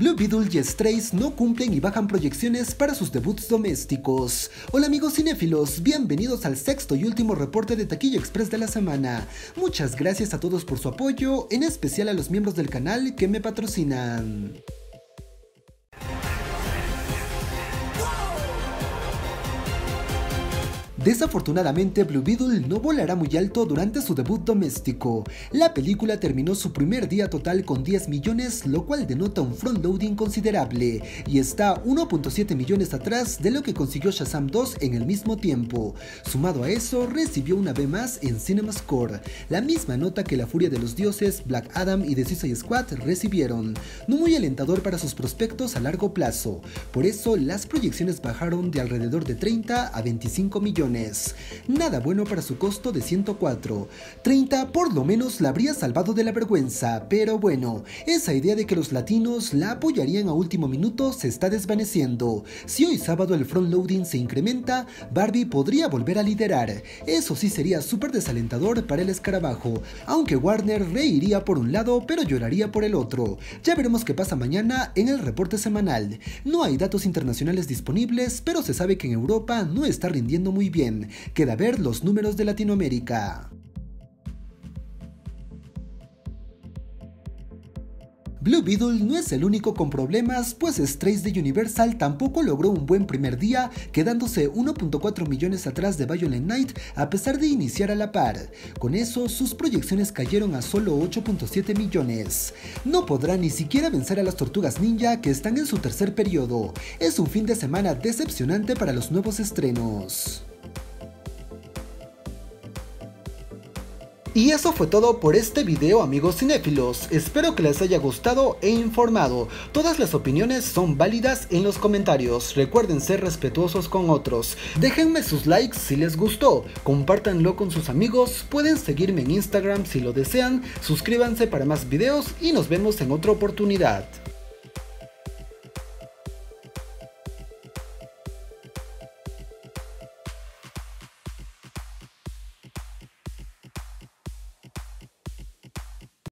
Blue Beetle y Strays no cumplen y bajan proyecciones para sus debuts domésticos. Hola amigos cinéfilos, bienvenidos al sexto y último reporte de Taquilla Express de la semana. Muchas gracias a todos por su apoyo, en especial a los miembros del canal que me patrocinan. Desafortunadamente, Blue Beetle no volará muy alto durante su debut doméstico. La película terminó su primer día total con 10 millones, lo cual denota un frontloading considerable, y está 1.7 millones atrás de lo que consiguió Shazam 2 en el mismo tiempo. Sumado a eso, recibió una B más en CinemaScore, la misma nota que La Furia de los Dioses, Black Adam y The Suicide Squad recibieron, no muy alentador para sus prospectos a largo plazo. Por eso, las proyecciones bajaron de alrededor de 30 a 25 millones. Nada bueno para su costo de 104. 30 por lo menos la habría salvado de la vergüenza, pero bueno, esa idea de que los latinos la apoyarían a último minuto se está desvaneciendo. Si hoy sábado el frontloading se incrementa, Barbie podría volver a liderar. Eso sí sería súper desalentador para el escarabajo, aunque Warner reiría por un lado pero lloraría por el otro. Ya veremos qué pasa mañana en el reporte semanal. No hay datos internacionales disponibles, pero se sabe que en Europa no está rindiendo muy queda ver los números de Latinoamérica. Blue Beetle no es el único con problemas, pues Strays de Universal tampoco logró un buen primer día, quedándose 1.4 millones atrás de Violent Night a pesar de iniciar a la par. Con eso, sus proyecciones cayeron a solo 8.7 millones. No podrá ni siquiera vencer a las Tortugas Ninja que están en su tercer periodo. Es un fin de semana decepcionante para los nuevos estrenos. Y eso fue todo por este video amigos cinéfilos, espero que les haya gustado e informado, todas las opiniones son válidas en los comentarios, recuerden ser respetuosos con otros, déjenme sus likes si les gustó, compártanlo con sus amigos, pueden seguirme en Instagram si lo desean, suscríbanse para más videos y nos vemos en otra oportunidad.